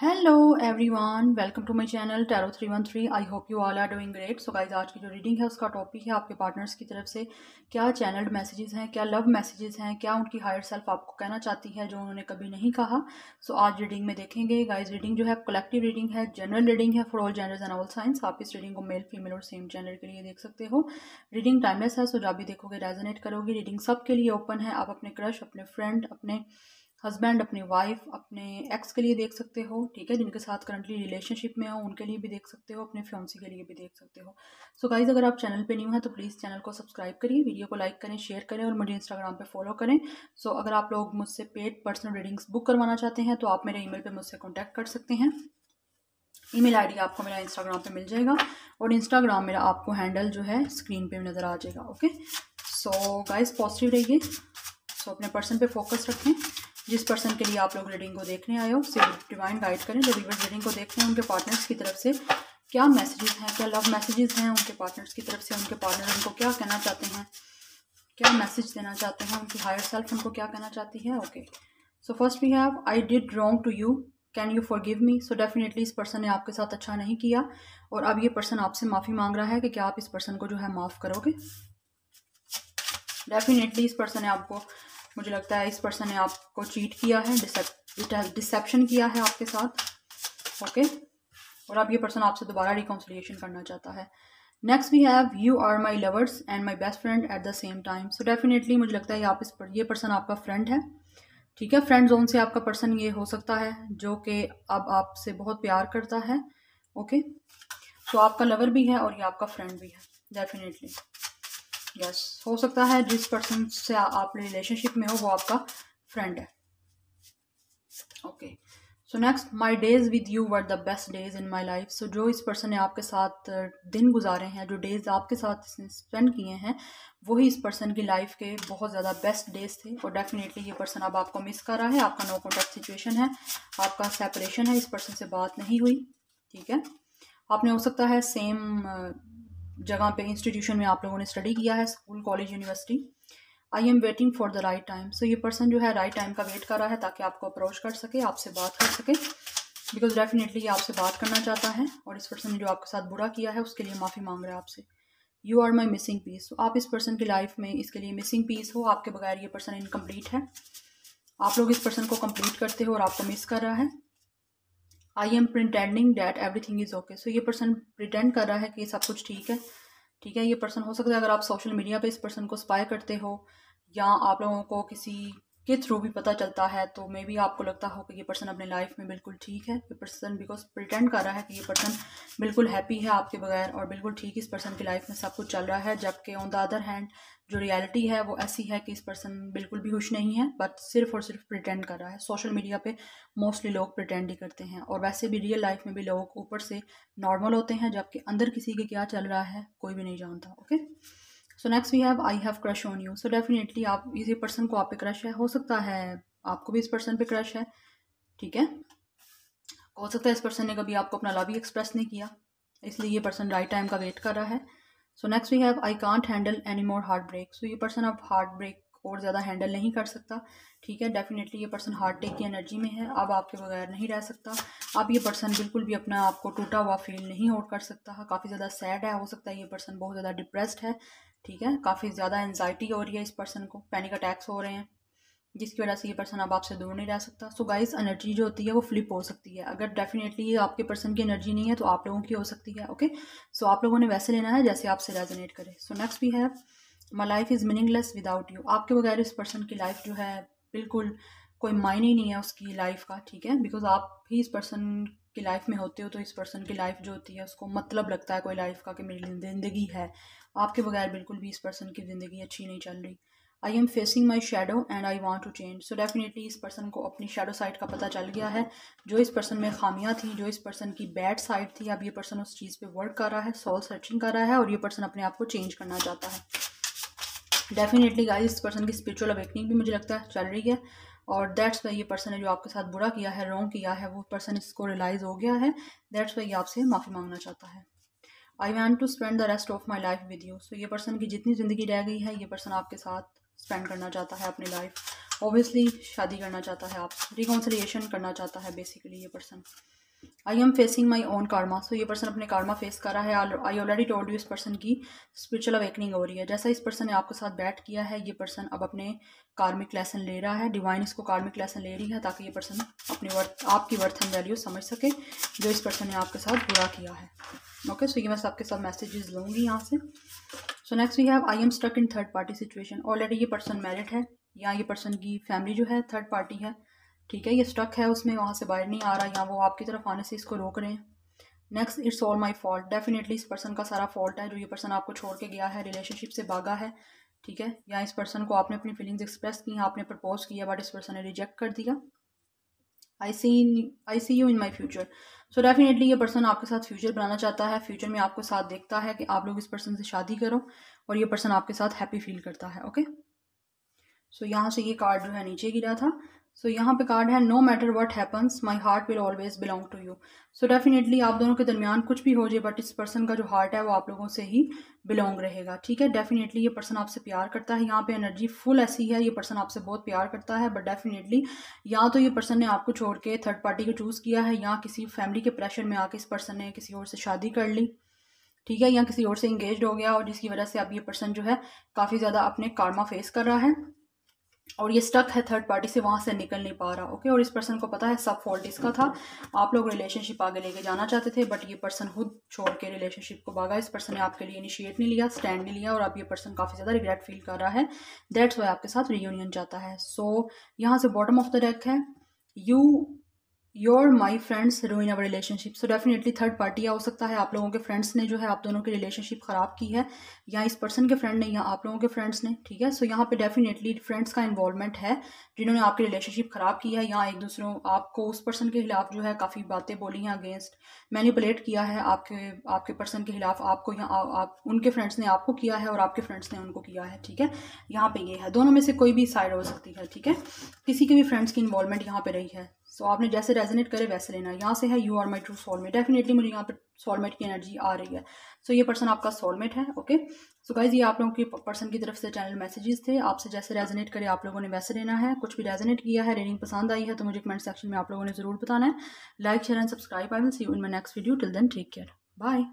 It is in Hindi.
Hello everyone welcome to my channel tarot three one three I hope you all are doing great so guys आज की जो रीडिंग है उसका टॉपिक है आपके पार्टनर्स की तरफ़ से। क्या चैनल्ड मैसेजेस हैं क्या लव मैसेजेस हैं क्या उनकी हायर सेल्फ आपको कहना चाहती है जो उन्होंने कभी नहीं कहा। सो so, आज रीडिंग में देखेंगे। गाइज़ रीडिंग जो है कलेक्टिव रीडिंग है जनरल रीडिंग है for all genders and all signs आप इस रीडिंग को मेल फीमेल और सेम जेंडर के लिए देख सकते हो। रीडिंग टाइमलेस है सो जब भी देखोगे रेजोनेट करोगे। रीडिंग सबके लिए ओपन है। आप अपने क्रश अपने फ्रेंड अपने हस्बैंड, अपनी वाइफ अपने एक्स के लिए देख सकते हो, ठीक है? जिनके साथ करंटली रिलेशनशिप में हो, उनके लिए भी देख सकते हो, अपने फ्योन्सी के लिए भी देख सकते हो। सो so गाइज़ अगर आप चैनल पे न्यू हैं तो प्लीज़ चैनल को सब्सक्राइब करिए वीडियो को लाइक करें शेयर करें और मुझे इंस्टाग्राम पे फॉलो करें। सो so अगर आप लोग मुझसे पेड पर्सनल रीडिंग्स बुक करवाना चाहते हैं तो आप मेरे ई मेल मुझसे कॉन्टैक्ट कर सकते हैं। ईमेल आईडी आपको मेरा इंस्टाग्राम पे मिल जाएगा और इंस्टाग्राम मेरा आपको हैंडल जो है स्क्रीन पे नज़र आ जाएगा ओके सो गाइस पॉजिटिव रहिए। सो अपने पर्सन पे फोकस रखें। जिस पर्सन के लिए आप लोग रीडिंग को देखने आए हो सिर्फ़ डिवाइन गाइड करें। जो रिवर्स रीडिंग को देखते हैं, उनके पार्टनर्स की तरफ़ से क्या मैसेजेस हैं, क्या लव मैसेजेस हैं उनके पार्टनर्स की तरफ़ से, उनके पार्टनर उनको क्या कहना चाहते हैं, क्या मैसेज देना चाहते हैं, उनकी हायर सेल्फ उनको क्या कहना चाहती है? Okay so first we have I did wrong to you can you forgive me so definitely इस पर्सन ने आपके साथ अच्छा नहीं किया। और अब ये पर्सन आपसे माफ़ी मांग रहा है कि क्या आप इस पर्सन को जो है माफ़ करोगे? डेफिनेटली इस पर्सन ने आपको मुझे लगता है इस पर्सन ने आपको चीट किया है डिसेप्शन किया है आपके साथ। ओके और अब ये पर्सन आपसे दोबारा रिकॉन्सिलिएशन करना चाहता है। Next we have you are my lovers and my best friend at the same time so definitely मुझे लगता है आप इस पर, ये पर्सन आपका फ्रेंड है। ठीक है? फ्रेंड जोन से आपका पर्सन ये हो सकता है, जो कि अब आपसे बहुत प्यार करता है। Okay okay? तो आपका लवर भी है और ये आपका फ्रेंड भी है। डेफिनेटली यस हो सकता है जिस पर्सन से आप रिलेशनशिप में हो, वो आपका फ्रेंड है। Okay so next my days with you were the best days in my life so जो इस पर्सन ने आपके साथ दिन गुजारे हैं, जो डेज़ आपके साथ स्पेंड किए हैं, वही इस पर्सन की लाइफ के बहुत ज़्यादा बेस्ट डेज़ थे। और डेफिनेटली ये पर्सन अब आपको मिस कर रहा है, आपका नो कॉन्टेक्ट सिचुएशन है, आपका सेपरेशन है, इस पर्सन से बात नहीं हुई। ठीक है? आपने हो सकता है सेम जगह पे इंस्टीट्यूशन में आप लोगों ने स्टडी किया है school college university I am waiting for the right time so ये पर्सन जो है राइट टाइम का वेट कर रहा है ताकि आपको अप्रोच कर सके, आपसे बात कर सके। बिकॉज़ डेफिनेटली ये आपसे बात करना चाहता है और इस पर्सन ने जो आपके साथ बुरा किया है, उसके लिए माफ़ी मांग रहा है आपसे। You are my missing piece तो आप इस पर्सन की लाइफ में इसके लिए मिसिंग पीस हो, आपके बगैर ये पर्सन इनकम्प्लीट है। आप लोग इस पर्सन को कंप्लीट करते हो और आपको मिस कर रहा है। I am pretending that everything is okay so ये पर्सन प्रिटेंड कर रहा है कि सब कुछ ठीक है। ठीक है, ये पर्सन हो सकता है अगर आप सोशल मीडिया पे इस पर्सन को स्पाई करते हो या आप लोगों को किसी के थ्रू भी पता चलता है तो मे बी आपको लगता हो कि ये पर्सन अपने लाइफ में बिल्कुल ठीक है, ये पर्सन बिकॉज़ प्रिटेंड कर रहा है कि ये पर्सन बिल्कुल हैप्पी है आपके बगैर और बिल्कुल ठीक इस पर्सन की लाइफ में सब कुछ चल रहा है, जबकि ऑन द अदर हैंड जो रियलिटी है वो ऐसी है कि इस पर्सन बिल्कुल भी खुश नहीं है बट सिर्फ़ और सिर्फ़ प्रिटेंड कर रहा है। सोशल मीडिया पे मोस्टली लोग प्रिटेंड ही करते हैं और वैसे भी रियल लाइफ में भी लोग ऊपर से नॉर्मल होते हैं, जबकि अंदर किसी के क्या चल रहा है, कोई भी नहीं जानता okay so next we have I have crush on you so definitely आप, इसी पर्सन को आप पे क्रश है। हो सकता है, आपको भी इस पर्सन पे क्रश है। ठीक है? हो सकता है इस पर्सन ने कभी आपको अपना लव ही एक्सप्रेस नहीं किया। इसलिए ये पर्सन राइट टाइम का वेट कर रहा है। So next we have I can't handle any more heart break so ये पर्सन अब हार्ट ब्रेक और ज़्यादा हैंडल नहीं कर सकता। ठीक है? डेफिनेटली ये पर्सन हार्ट टेक की एनर्जी में है। अब आपके बगैर नहीं रह सकता। अब ये पर्सन बिल्कुल भी अपना आपको टूटा हुआ फील नहीं होल्ड कर सकता। काफ़ी ज़्यादा सैड है। हो सकता है ये पर्सन बहुत ज़्यादा डिप्रेस्ड है। ठीक है? काफ़ी ज़्यादा एनजाइटी हो रही है इस पर्सन को पैनिक अटैक्स हो रहे हैं, जिसकी वजह से ये पर्सन अब आपसे दूर नहीं रह सकता। सो गाइस एनर्जी जो होती है वो फ्लिप हो सकती है। अगर डेफिनेटली ये आपके पर्सन की एनर्जी नहीं है तो आप लोगों की हो सकती है ओके सो आप लोगों ने वैसे लेना है जैसे आपसे रेजोनेट करे। सो नेक्स्ट भी है my life is meaningless without you आपके बगैर इस पर्सन की लाइफ जो है, बिल्कुल कोई मायने ही नहीं है उसकी लाइफ का, ठीक है? बिकॉज़ आप ही इस पर्सन की लाइफ में होते हो तो इस पर्सन की लाइफ जो होती है, उसको मतलब लगता है कोई लाइफ का कि मेरी ज़िंदगी है। आपके बगैर बिल्कुल भी इस पर्सन की ज़िंदगी अच्छी नहीं चल रही। I am facing my shadow and I want to change so definitely इस पर्सन को अपनी शेडो साइड का पता चल गया है। जो इस पर्सन में खामियाँ थी, जो इस पर्सन की बैड साइड थी, अब ये पर्सन उस चीज़ पे वर्क कर रहा है सोल सर्चिंग कर रहा है और ये पर्सन अपने आप को चेंज करना चाहता है। डेफिनेटली गाइस इस पर्सन की स्पिरिचुअल अवेकनिंग भी मुझे लगता है चल रही है। और दैट्स वाई ये पर्सन ने जो आपके साथ बुरा किया है रॉन्ग किया है, वो पर्सन इसको रियलाइज़ हो गया है। दैट्स वाई ये आपसे माफ़ी मांगना चाहता है। I want to spend the rest of my life with you so ये पर्सन की जितनी ज़िंदगी रह गई है, ये पर्सन आपके साथ स्पेंड करना चाहता है अपनी लाइफ ओबियसली शादी करना चाहता है आप। रिकॉन्सलिएशन करना चाहता है बेसिकली ये person I am facing my own karma so ये पर्सन अपने कारमा फेस कर रहा है। आई ऑलरेडी टोल्ड यू इस पर्सन की स्पिरिचुअल अवेकनिंग हो रही है। जैसा इस पर्सन ने आपके साथ बैठ किया है, ये पर्सन अब अपने कार्मिक लेसन ले रहा है। डिवाइन इसको कार्मिक लेसन ले रही है ताकि ये पर्सन अपने वर्थ आपकी वर्थ एंड वैल्यू समझ सके, जो इस पर्सन ने आपके साथ बुरा किया है। ओके सो ये मैं सबके साथ मैसेजेस लूँगी यहाँ से। So next we have I am stuck in third party situation already ये पर्सन मैरिड है, या ये पर्सन की फैमिली जो है थर्ड पार्टी है। ठीक है ये स्टक है उसमें वहाँ से बाहर नहीं आ रहा या वो आपकी तरफ़ आने से इसको रोक रहे हैं। Next it's all my fault definitely इस पर्सन का सारा फॉल्ट है जो ये पर्सन आपको छोड़ के गया है रिलेशनशिप से भागा है ठीक है? या इस पर्सन को आपने अपनी फीलिंग्स एक्सप्रेस की आपने प्रपोज किया बट इस पर्सन ने रिजेक्ट कर दिया। I see in I see you in my future so definitely ये पर्सन आपके साथ फ्यूचर बनाना चाहता है फ्यूचर में आपको साथ देखता है कि आप लोग इस पर्सन से शादी करो और ये पर्सन आपके साथ हैप्पी फील करता है ओके सो so, यहाँ से ये कार्ड जो है नीचे गिरा था। सो so, यहाँ पे कार्ड है no matter what happens my heart will always belong to you so definitely आप दोनों के दरमियान कुछ भी हो जाए बट इस पर्सन का जो हार्ट है वो आप लोगों से ही बिलोंग रहेगा। ठीक है? डेफिनेटली ये पर्सन आपसे प्यार करता है। यहाँ पे एनर्जी फुल ऐसी है ये पर्सन आपसे बहुत प्यार करता है बट डेफिनेटली या तो ये पर्सन ने आपको छोड़ के थर्ड पार्टी को चूज़ किया है या किसी फैमिली के प्रेशर में आके इस पर्सन ने किसी और से शादी कर ली। ठीक है? या किसी और से इंगेज हो गया और जिसकी वजह से अब ये पर्सन जो है काफ़ी ज़्यादा अपने कारमा फेस कर रहा है। और ये स्टक है थर्ड पार्टी से वहाँ से निकल नहीं पा रहा ओके और इस पर्सन को पता है सब फॉल्ट इसका था। आप लोग रिलेशनशिप आगे लेके जाना चाहते थे बट ये पर्सन खुद छोड़ के रिलेशनशिप को भागा। इस पर्सन ने आपके लिए इनिशिएट नहीं लिया स्टैंड नहीं लिया और अब ये पर्सन काफ़ी ज़्यादा रिग्रेट फील कर रहा है। दैट्स वाई आपके साथ रियूनियन जाता है। सो so, यहाँ से बॉटम ऑफ़ द डेक है। You your my friends in our relationship so definitely third party हो सकता है आप लोगों के फ्रेंड्स ने जो है आप दोनों की रिलेशनशिप ख़राब की है या इस पर्सन के फ्रेंड ने या आप लोगों के फ्रेंड्स ने ठीक है? सो so, यहाँ पे डेफिनेटली फ्रेंड्स का इन्वॉल्वमेंट है जिन्होंने आपकी रिलेशनशिप ख़राब की है या एक दूसरों आपको उस पर्सन के खिलाफ जो है काफ़ी बातें बोली हैं अगेंस्ट मैनिपुलेट किया है आपके आपके पर्सन के खिलाफ आपको यहाँ आप उनके फ्रेंड्स ने आपको किया है और आपके फ्रेंड्स ने उनको किया है ठीक है? यहाँ पे ये है। दोनों में से कोई भी साइड हो सकती है ठीक है? किसी के भी फ्रेंड्स की इन्वॉल्वमेंट यहाँ पे रही है। सो so, आपने जैसे रेजनेट करे वैसे लेना। यहाँ से है you are my true soulmate definitely मुझे यहाँ पर सोलमेट की एनर्जी आ रही है। सो so, ये पर्सन आपका सोलमेट है ओके सो गाइज़ ये आप लोगों के पर्सन की तरफ़ से चैनल मैसेजेस थे। आपसे जैसे रेजनेट करे आप लोगों ने वैसे लेना है। कुछ भी रेजनेट किया है रीडिंग पसंद आई है तो मुझे कमेंट सेक्शन में आप लोगों ने ज़रूर बताना है। Like share and subscribe I will see you in my next video till then take care bye